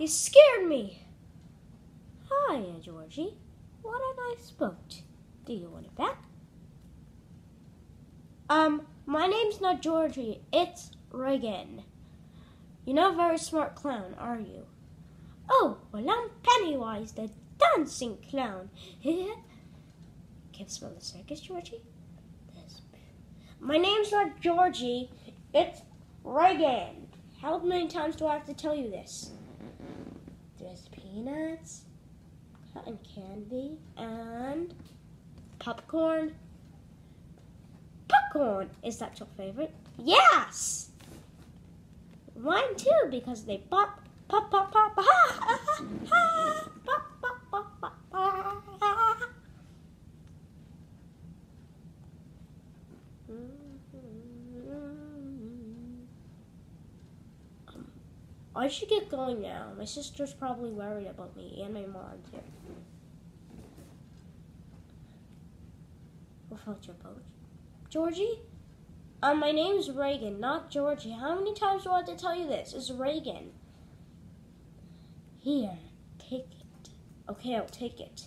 you scared me. Hiya, Georgie. What have I spooked? Do you want it back? Um, my name's not Georgie, it's Regan. You're not a very smart clown, are you? Oh, well, I'm Pennywise, the dancing clown. Can't smell the circus, Georgie? My name's not Georgie, it's Regan. How many times do I have to tell you this? Peanuts, cotton candy, and popcorn. Popcorn! Is that your favorite? Yes! Mine too, because they pop, pop, pop, pop, ha, ha, ha, ha, pop, pop, pop, pop, ha, ha. Um, I should get going now. My sister's probably worried about me, and my mom too. What floats your boat? Georgie? Um, my name's Regan, not Georgie. How many times do I have to tell you this? It's Regan. Here, take it. Okay, I'll take it.